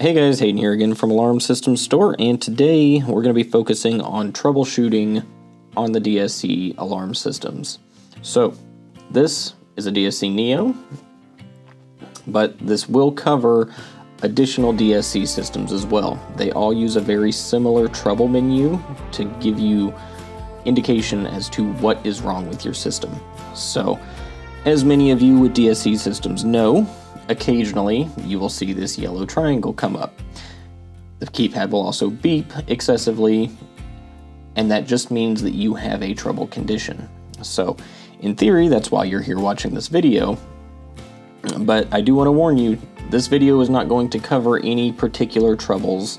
Hey guys, Hayden here again from Alarm Systems Store, and today we're going to be focusing on troubleshooting on the DSC alarm systems. So, this is a DSC Neo, but this will cover additional DSC systems as well. They all use a very similar trouble menu to give you indication as to what is wrong with your system. So, as many of you with DSC systems know, Occasionally, you will see this yellow triangle come up. The keypad will also beep excessively, and that just means that you have a trouble condition. So, in theory, that's why you're here watching this video. But I do want to warn you, this video is not going to cover any particular troubles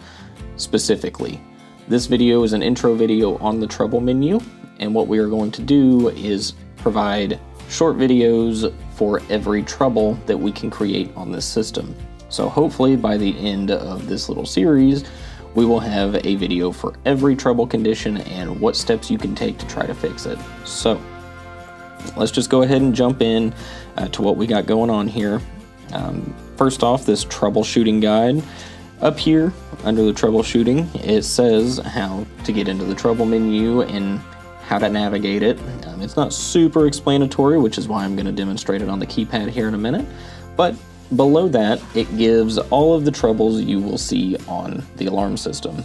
specifically. This video is an intro video on the trouble menu, and what we are going to do is provide short videos for every trouble that we can create on this system. So hopefully by the end of this little series, we will have a video for every trouble condition and what steps you can take to try to fix it. So let's just go ahead and jump in uh, to what we got going on here. Um, first off, this troubleshooting guide. Up here under the troubleshooting, it says how to get into the trouble menu and how to navigate it. Um, it's not super explanatory, which is why I'm going to demonstrate it on the keypad here in a minute. But below that, it gives all of the troubles you will see on the alarm system.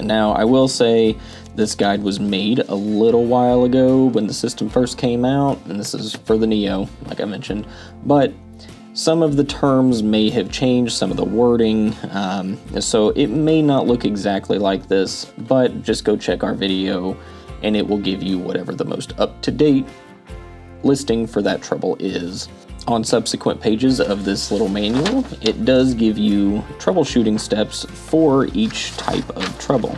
Now, I will say this guide was made a little while ago when the system first came out, and this is for the Neo, like I mentioned, but some of the terms may have changed, some of the wording, um, so it may not look exactly like this, but just go check our video and it will give you whatever the most up-to-date listing for that trouble is. On subsequent pages of this little manual, it does give you troubleshooting steps for each type of trouble.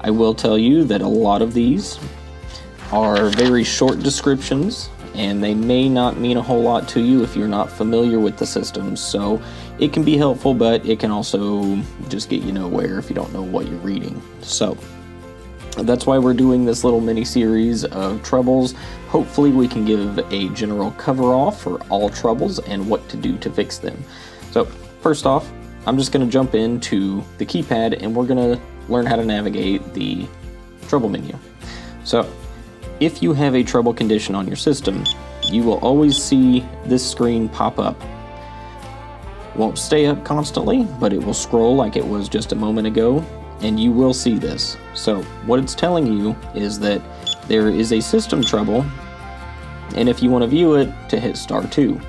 I will tell you that a lot of these are very short descriptions and they may not mean a whole lot to you if you're not familiar with the systems. So it can be helpful, but it can also just get you nowhere if you don't know what you're reading. So that's why we're doing this little mini series of troubles. Hopefully we can give a general cover off for all troubles and what to do to fix them. So first off, I'm just going to jump into the keypad and we're going to learn how to navigate the trouble menu. So if you have a trouble condition on your system, you will always see this screen pop up. won't stay up constantly, but it will scroll like it was just a moment ago and you will see this. So what it's telling you is that there is a system trouble, and if you want to view it, to hit star 2.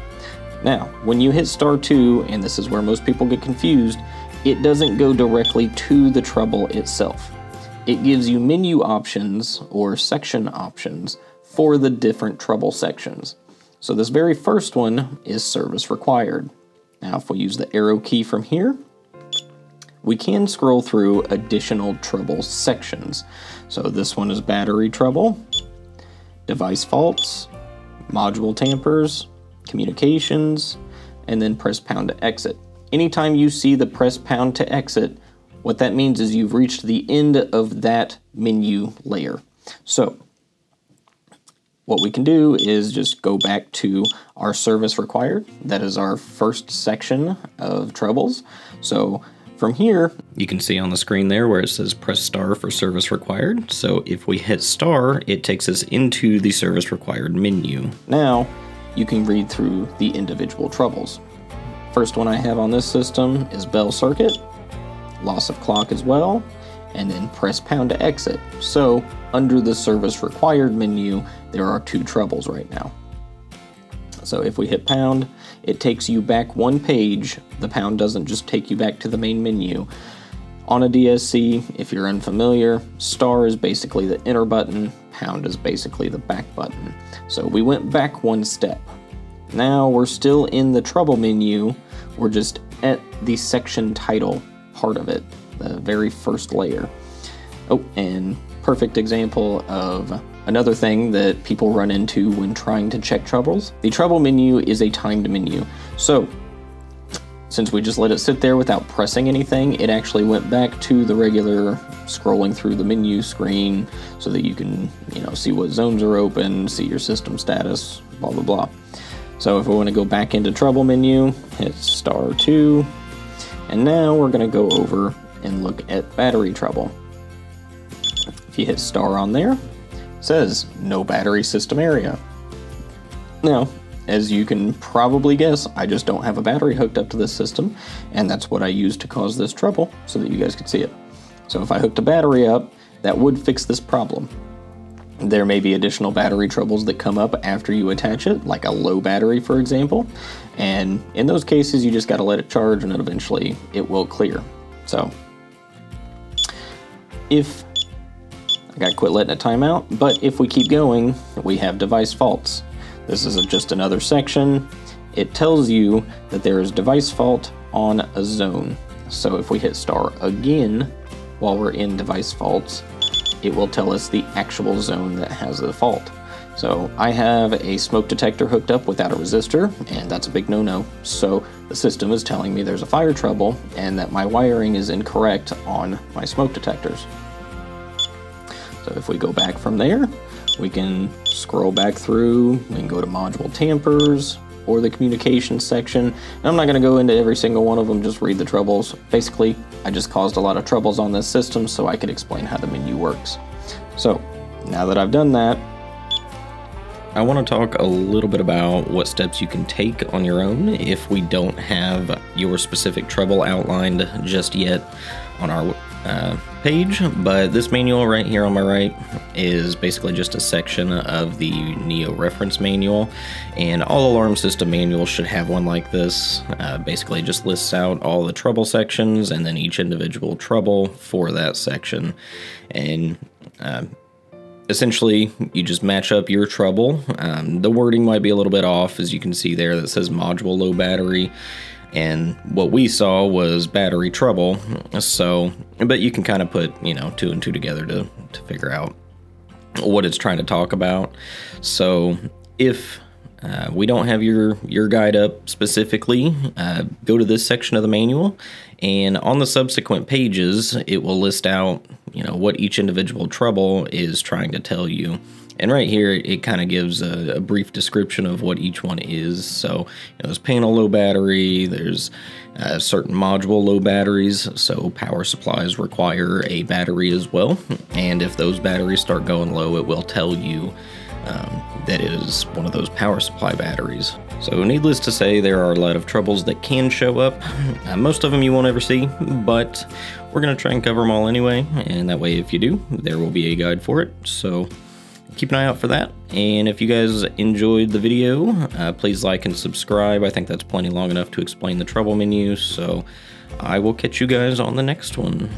Now, when you hit star 2, and this is where most people get confused, it doesn't go directly to the trouble itself. It gives you menu options or section options for the different trouble sections. So this very first one is service required. Now if we use the arrow key from here, we can scroll through additional trouble sections. So this one is battery trouble, device faults, module tampers, communications, and then press pound to exit. Anytime you see the press pound to exit, what that means is you've reached the end of that menu layer. So what we can do is just go back to our service required. That is our first section of troubles. So from here, you can see on the screen there where it says press star for service required. So if we hit star, it takes us into the service required menu. Now, you can read through the individual troubles. First one I have on this system is bell circuit, loss of clock as well, and then press pound to exit. So under the service required menu, there are two troubles right now. So if we hit pound, it takes you back one page. The pound doesn't just take you back to the main menu. On a DSC, if you're unfamiliar, star is basically the enter button, pound is basically the back button. So we went back one step. Now we're still in the trouble menu, we're just at the section title part of it, the very first layer. Oh, and perfect example of Another thing that people run into when trying to check troubles, the trouble menu is a timed menu. So since we just let it sit there without pressing anything, it actually went back to the regular scrolling through the menu screen so that you can, you know, see what zones are open, see your system status, blah, blah, blah. So if we want to go back into trouble menu, hit star two, And now we're going to go over and look at battery trouble. If you hit star on there, says no battery system area. Now, as you can probably guess, I just don't have a battery hooked up to this system, and that's what I used to cause this trouble so that you guys could see it. So if I hooked a battery up, that would fix this problem. There may be additional battery troubles that come up after you attach it, like a low battery, for example. And in those cases, you just got to let it charge and eventually it will clear. So, if I got to quit letting it time out, but if we keep going, we have device faults. This is just another section. It tells you that there is device fault on a zone. So if we hit star again while we're in device faults, it will tell us the actual zone that has the fault. So I have a smoke detector hooked up without a resistor, and that's a big no-no. So the system is telling me there's a fire trouble and that my wiring is incorrect on my smoke detectors. So if we go back from there, we can scroll back through, we can go to module tampers, or the communication section. And I'm not going to go into every single one of them, just read the troubles. Basically, I just caused a lot of troubles on this system so I could explain how the menu works. So, now that I've done that, I want to talk a little bit about what steps you can take on your own if we don't have your specific trouble outlined just yet on our uh, page, but this manual right here on my right is basically just a section of the Neo reference manual, and all alarm system manuals should have one like this. Uh, basically, just lists out all the trouble sections and then each individual trouble for that section, and uh, essentially you just match up your trouble. Um, the wording might be a little bit off, as you can see there that says module low battery and what we saw was battery trouble. So, but you can kind of put, you know, two and two together to, to figure out what it's trying to talk about. So, if uh, we don't have your your guide up specifically, uh, go to this section of the manual, and on the subsequent pages, it will list out, you know, what each individual trouble is trying to tell you. And right here, it kind of gives a, a, brief description of what each one is. So, you know, there's panel low battery, there's uh, certain module low batteries, so power supplies require a battery as well. And if those batteries start going low, it will tell you um, that it is one of those power supply batteries. So, needless to say, there are a lot of troubles that can show up. Uh, most of them you won't ever see, but we're going to try and cover them all anyway. And that way, if you do, there will be a guide for it. So, keep an eye out for that. And if you guys enjoyed the video, uh, please like and subscribe. I think that's plenty long enough to explain the trouble menu. So I will catch you guys on the next one.